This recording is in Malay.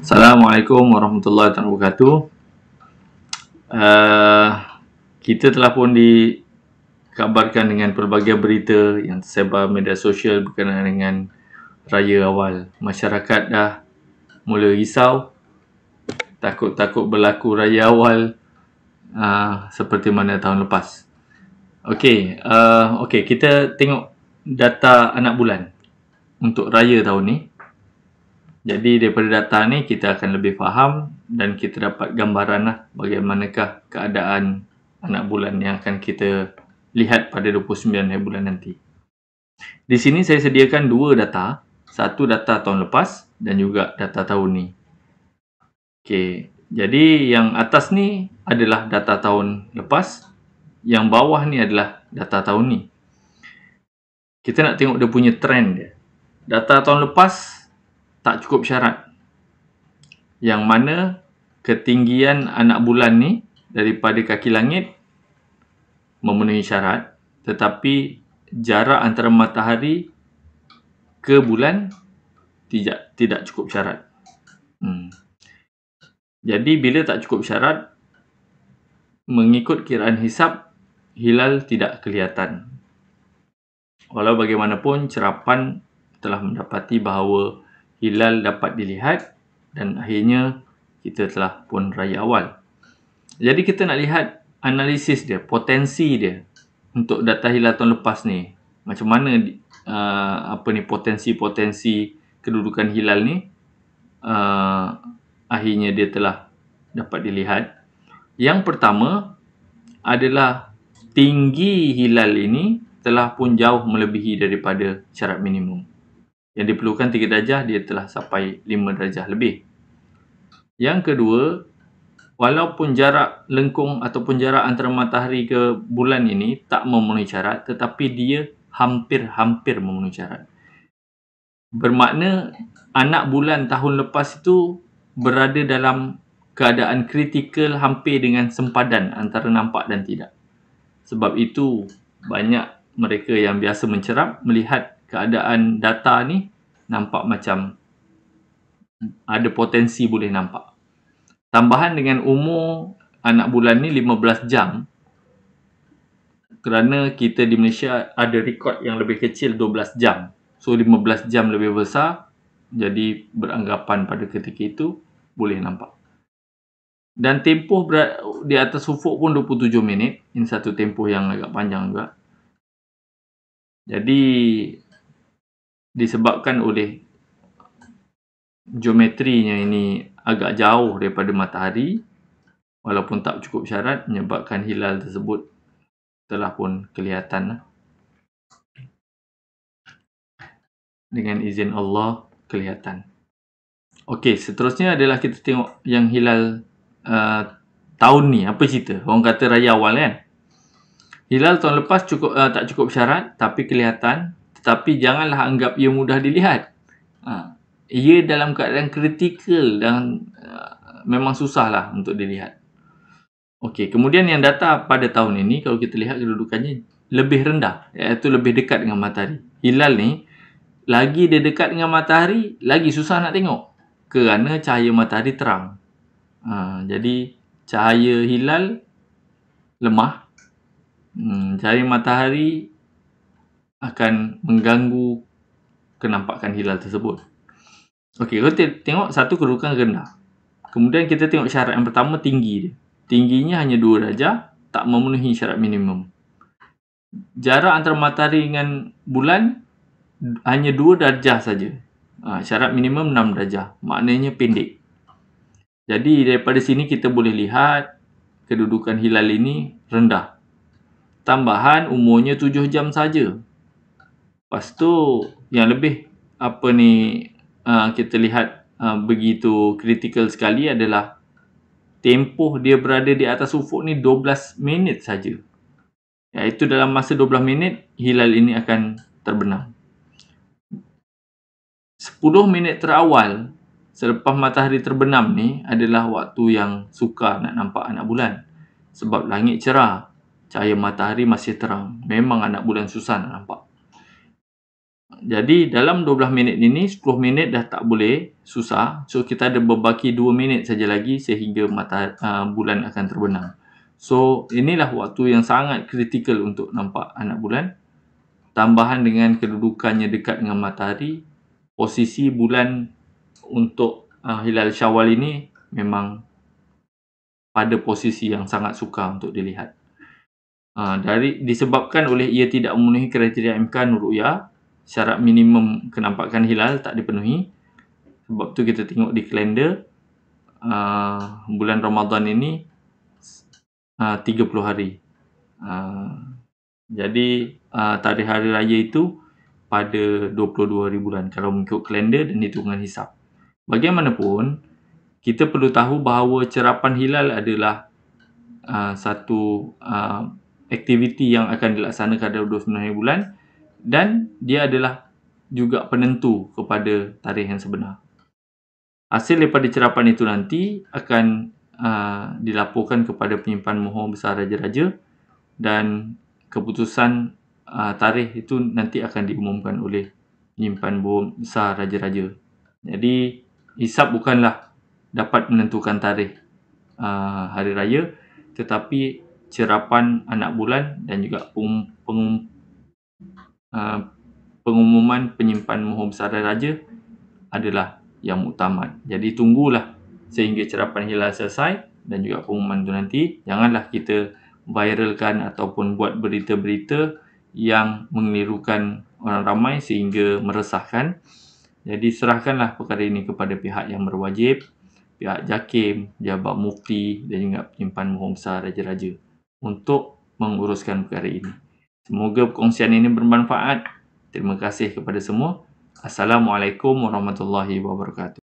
Assalamualaikum warahmatullahi wabarakatuh. Uh, kita telah pun dikabarkan dengan pelbagai berita yang tersebar media sosial berkenaan dengan raya awal. Masyarakat dah mula risau, takut-takut berlaku raya awal uh, seperti mana tahun lepas. Okey, uh, okey kita tengok data anak bulan untuk raya tahun ni. Jadi daripada data ni kita akan lebih faham dan kita dapat gambaran lah bagaimanakah keadaan anak bulan yang akan kita lihat pada 29 hari bulan nanti. Di sini saya sediakan dua data, satu data tahun lepas dan juga data tahun ni. Okey, jadi yang atas ni adalah data tahun lepas, yang bawah ni adalah data tahun ni. Kita nak tengok dia punya trend dia. Data tahun lepas tak cukup syarat. Yang mana ketinggian anak bulan ni daripada kaki langit memenuhi syarat tetapi jarak antara matahari ke bulan tidak tidak cukup syarat. Hmm. Jadi bila tak cukup syarat mengikut kiraan hisap hilal tidak kelihatan. Walau bagaimanapun cerapan telah mendapati bahawa hilal dapat dilihat dan akhirnya kita telah pun raya awal. Jadi kita nak lihat analisis dia, potensi dia untuk data hilal tahun lepas ni. Macam mana uh, apa ni potensi-potensi kedudukan hilal ni uh, akhirnya dia telah dapat dilihat. Yang pertama adalah tinggi hilal ini telah pun jauh melebihi daripada syarat minimum yang diperlukan 3 darjah dia telah sampai 5 darjah lebih. Yang kedua, walaupun jarak lengkung ataupun jarak antara matahari ke bulan ini tak memenuhi syarat tetapi dia hampir-hampir memenuhi syarat. Bermakna anak bulan tahun lepas itu berada dalam keadaan kritikal hampir dengan sempadan antara nampak dan tidak. Sebab itu banyak mereka yang biasa mencerap melihat keadaan data ni nampak macam ada potensi boleh nampak. Tambahan dengan umur anak bulan ni 15 jam kerana kita di Malaysia ada rekod yang lebih kecil 12 jam. So 15 jam lebih besar jadi beranggapan pada ketika itu boleh nampak. Dan tempoh di atas ufuk pun 27 minit. Ini satu tempoh yang agak panjang juga. Jadi disebabkan oleh geometrinya ini agak jauh daripada matahari walaupun tak cukup syarat menyebabkan hilal tersebut telah pun kelihatan dengan izin Allah kelihatan. Okey, seterusnya adalah kita tengok yang hilal uh, tahun ni apa cerita? Orang kata raya awal kan? Hilal tahun lepas cukup uh, tak cukup syarat tapi kelihatan tetapi janganlah anggap ia mudah dilihat. Ha. Ia dalam keadaan kritikal dan uh, memang susahlah untuk dilihat. Okey, kemudian yang data pada tahun ini kalau kita lihat kedudukannya lebih rendah iaitu lebih dekat dengan matahari. Hilal ni lagi dia dekat dengan matahari, lagi susah nak tengok kerana cahaya matahari terang. Ha, jadi cahaya hilal lemah. Hmm, cahaya matahari akan mengganggu kenampakan hilal tersebut. Okey, kita tengok satu kedudukan rendah. Kemudian kita tengok syarat yang pertama tinggi dia. Tingginya hanya 2 darjah, tak memenuhi syarat minimum. Jarak antara matahari dengan bulan hanya 2 darjah saja. Ha, syarat minimum 6 darjah. Maknanya pendek. Jadi daripada sini kita boleh lihat kedudukan hilal ini rendah. Tambahan umurnya 7 jam saja. Lepas tu yang lebih apa ni uh, kita lihat uh, begitu kritikal sekali adalah tempoh dia berada di atas ufuk ni 12 minit saja. Iaitu dalam masa 12 minit hilal ini akan terbenam. 10 minit terawal selepas matahari terbenam ni adalah waktu yang suka nak nampak anak bulan. Sebab langit cerah, cahaya matahari masih terang. Memang anak bulan susah nak nampak. Jadi dalam 12 minit ini 10 minit dah tak boleh susah. So kita ada berbaki 2 minit saja lagi sehingga mata uh, bulan akan terbenam. So inilah waktu yang sangat kritikal untuk nampak anak bulan. Tambahan dengan kedudukannya dekat dengan matahari, posisi bulan untuk uh, hilal Syawal ini memang pada posisi yang sangat suka untuk dilihat. Uh, dari disebabkan oleh ia tidak memenuhi kriteria imkan ru'ya, syarat minimum kenampakan hilal tak dipenuhi. Sebab tu kita tengok di kalender uh, bulan Ramadan ini uh, 30 hari. Uh, jadi uh, tarikh hari raya itu pada 22 hari bulan kalau mengikut kalender dan hitungan hisap. Bagaimanapun, kita perlu tahu bahawa cerapan hilal adalah uh, satu uh, aktiviti yang akan dilaksanakan pada 29 hari bulan dan dia adalah juga penentu kepada tarikh yang sebenar. Hasil daripada cerapan itu nanti akan uh, dilaporkan kepada penyimpan mohon besar raja-raja dan keputusan uh, tarikh itu nanti akan diumumkan oleh penyimpan mohon besar raja-raja. Jadi hisap bukanlah dapat menentukan tarikh uh, hari raya tetapi cerapan anak bulan dan juga pengum, pengum, Uh, pengumuman penyimpan mohon besar raja adalah yang muktamad. Jadi tunggulah sehingga cerapan hilal selesai dan juga pengumuman itu nanti. Janganlah kita viralkan ataupun buat berita-berita yang mengelirukan orang ramai sehingga meresahkan. Jadi serahkanlah perkara ini kepada pihak yang berwajib, pihak JAKIM, Jabat Mufti dan juga penyimpan mohon besar raja-raja untuk menguruskan perkara ini. Semoga perkongsian ini bermanfaat. Terima kasih kepada semua. Assalamualaikum warahmatullahi wabarakatuh.